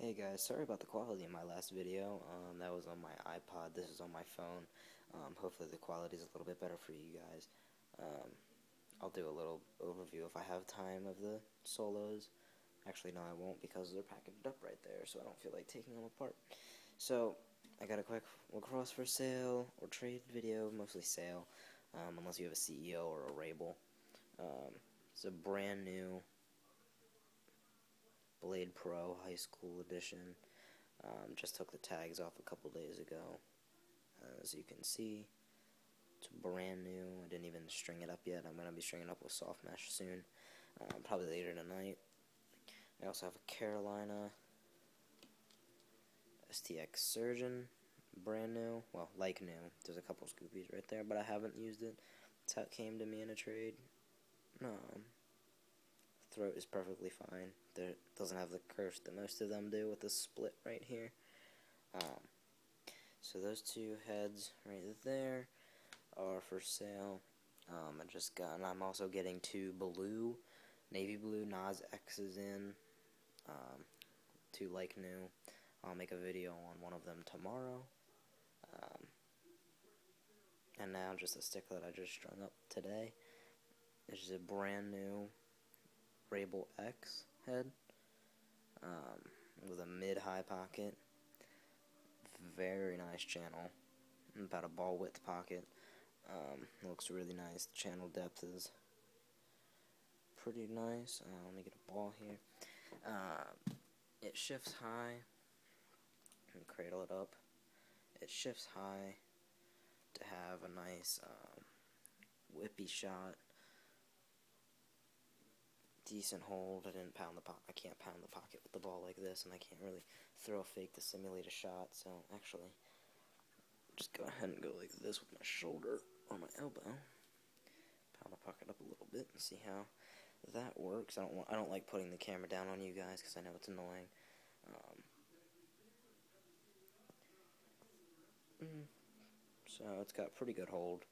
Hey guys, sorry about the quality in my last video. Um, that was on my iPod, this is on my phone. Um, hopefully the quality is a little bit better for you guys. Um, I'll do a little overview if I have time of the solos. Actually, no, I won't because they're packaged up right there, so I don't feel like taking them apart. So, I got a quick lacrosse for sale or trade video, mostly sale, um, unless you have a CEO or a Rabil. Um, it's a brand new Blade Pro High School Edition. Um, just took the tags off a couple days ago. As you can see, it's brand new. I didn't even string it up yet. I'm going to be stringing up with soft mesh soon, um, probably later tonight. I also have a Carolina STX Surgeon, brand new. Well, like new. There's a couple Scoopies right there, but I haven't used it. That's how it came to me in a trade. Um, throat is perfectly fine. There doesn't have the curse that most of them do with the split right here. Um, so those two heads right there are for sale. Um, I just got, and I'm also getting two blue, navy blue Nas X's in, um, two like new. I'll make a video on one of them tomorrow. Um, and now just a stick that I just strung up today. This is a brand new Rabil X head um, with a mid-high pocket. Very nice channel. About a ball width pocket. Um, looks really nice. The channel depth is pretty nice. Uh, let me get a ball here. Uh, it shifts high. And cradle it up. It shifts high to have a nice um, whippy shot decent hold. I didn't pound the pocket. I can't pound the pocket with the ball like this, and I can't really throw a fake to simulate a shot. So actually, just go ahead and go like this with my shoulder or my elbow. Pound the pocket up a little bit and see how that works. I don't want. I don't like putting the camera down on you guys because I know it's annoying. Um, mm, so it's got pretty good hold.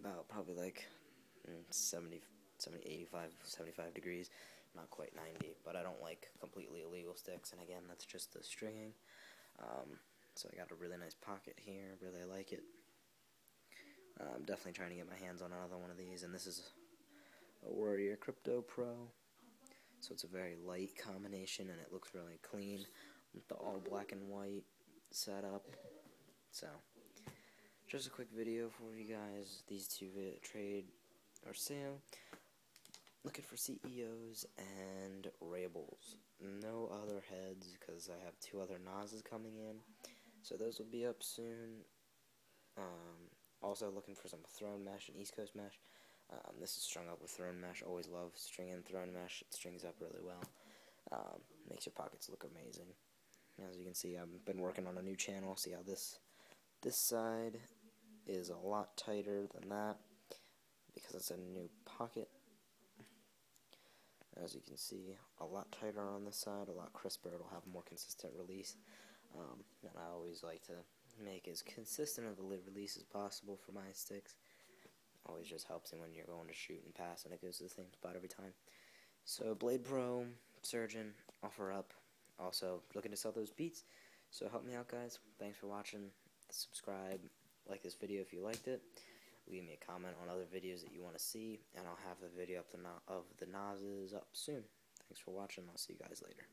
About probably like 70, 70, 85, 75 degrees. Not quite 90, but I don't like completely illegal sticks. And again, that's just the stringing. Um, so I got a really nice pocket here. Really like it. Uh, I'm definitely trying to get my hands on another one of these. And this is a Warrior Krypto Pro. So it's a very light combination, and it looks really clean with the all black and white setup. So, just a quick video for you guys. These two trade sale. Looking for CEOs and Rabils. No other heads because I have two other Nas's coming in. So those will be up soon. Um, also looking for some Throne Mesh and East Coast Mesh. Um, this is strung up with Throne Mesh. Always love stringing Throne Mesh. It strings up really well. Um, makes your pockets look amazing. As you can see, I've been working on a new channel. See how this this side is a lot tighter than that because it's a new pocket. As you can see, a lot tighter on this side, a lot crisper, it'll have more consistent release. Um, and I always like to make as consistent of a release as possible for my sticks. Always just helps me when you're going to shoot and pass and it goes to the same spot every time. So Blade Pro, Surgeon, offer up. Also looking to sell those beats. So help me out guys. Thanks for watching. Subscribe, like this video if you liked it leave me a comment on other videos that you want to see, and I'll have a video up the of the Nas's up soon. Thanks for watching. I'll see you guys later.